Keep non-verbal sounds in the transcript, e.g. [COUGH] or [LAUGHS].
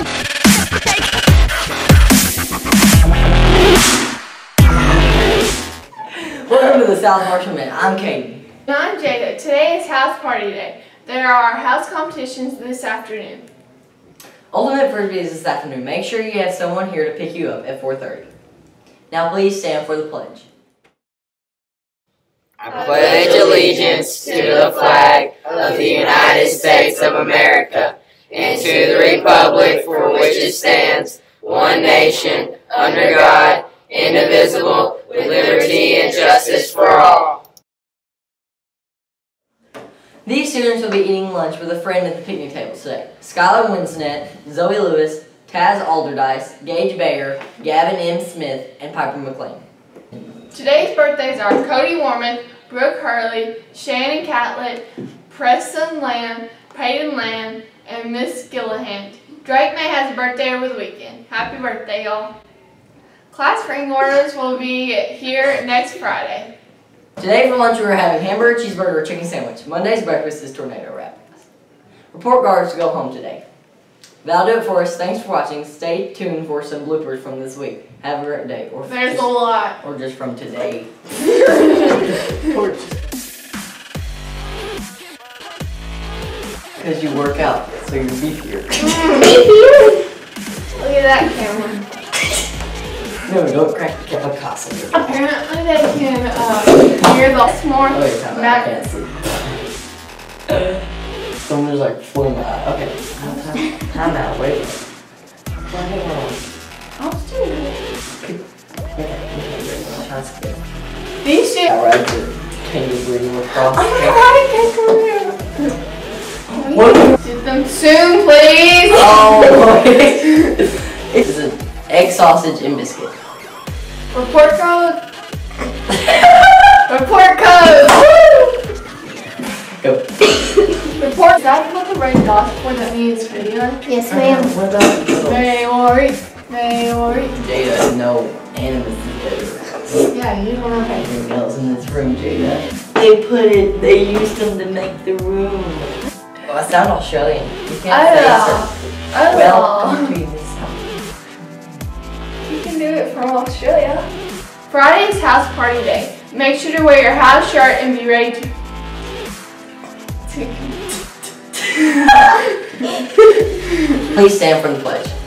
Welcome to the South Marshall I'm Katie. And I'm Jada. Today is house party day. There are house competitions this afternoon. Ultimate Frisbee is this afternoon. Make sure you have someone here to pick you up at 4.30. Now please stand for the pledge. I pledge allegiance to the flag of the United States of America and to the republic for which it stands, one nation, under God, indivisible, with liberty and justice for all. These students will be eating lunch with a friend at the picnic table today. Skylar Winsnet, Zoe Lewis, Taz Alderdice, Gage Bayer, Gavin M. Smith, and Piper McLean. Today's birthdays are Cody Warman, Brooke Hurley, Shannon Catlett, Preston Lamb, Peyton Lamb, and Miss Gillihan. Drake May has a birthday over the weekend. Happy birthday, y'all. Class ring orders will be here next Friday. Today for lunch we are having hamburger, cheeseburger, or chicken sandwich. Monday's breakfast is tornado wrap. Report guards to go home today. That'll do it for us. Thanks for watching. Stay tuned for some bloopers from this week. Have a great day. Or There's just, a lot. or just from today. [LAUGHS] [LAUGHS] Because you work out, so you're beefier. beefier? [LAUGHS] Look at that camera. no, don't crack the camera Picasso. Apparently they can uh, [LAUGHS] hear the s'more Oh, magnets. can't see. Someone just like flew my. Okay, time, out. Wait a minute. On. I'll do it. Okay, okay. That's good. These shit. Alright, can you bring them across? Oh What? Get them soon, please. Oh, [LAUGHS] it's an egg sausage and biscuit. Report code. Report code. Go. Report. Is that what the red dot for that means video? Yes, ma'am. What about little Mayori. Mayori. Jada? No animals. Yeah, you don't have Anything else in this room, Jada? They put it, they used them to make the room. I sound Australian. You can't I say to you can do it from Australia. Friday is house party day. Make sure to wear your house shirt and be ready to Please stand for the pledge.